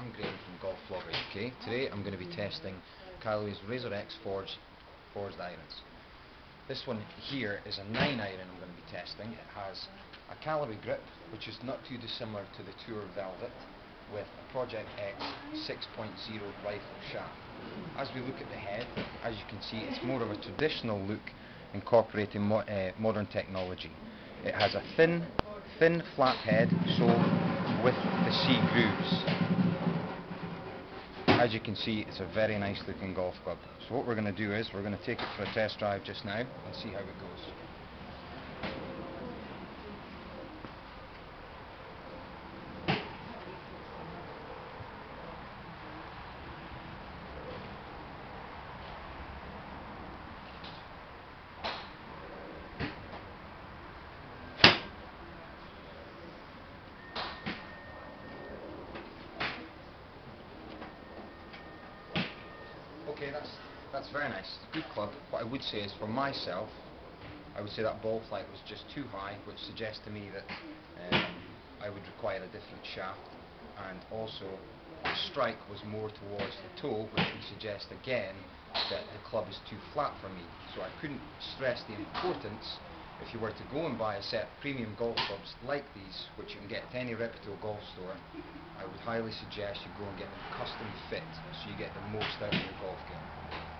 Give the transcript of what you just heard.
I'm Graham from Golf Blogger UK. Today I'm going to be testing Callaway's RAZR X Forged, forged irons. This one here is a 9 iron I'm going to be testing. It has a Callaway grip which is not too dissimilar to the Tour Velvet with a Project X 6.0 rifle shaft. As we look at the head, as you can see it's more of a traditional look incorporating mo uh, modern technology. It has a thin, thin flat head, so with the C grooves. As you can see, it's a very nice looking golf club. So what we're going to do is, we're going to take it for a test drive just now and see how it goes. Okay, that's that's very nice. Good club. What I would say is for myself, I would say that ball flight was just too high, which suggests to me that um, I would require a different shaft, and also the strike was more towards the toe, which would suggest again that the club is too flat for me. So I couldn't stress the importance if you were to go and buy a set of premium golf clubs like these, which you can get at any reputable golf store, I would highly suggest you go and get them custom fit so you get the most out of your golf game.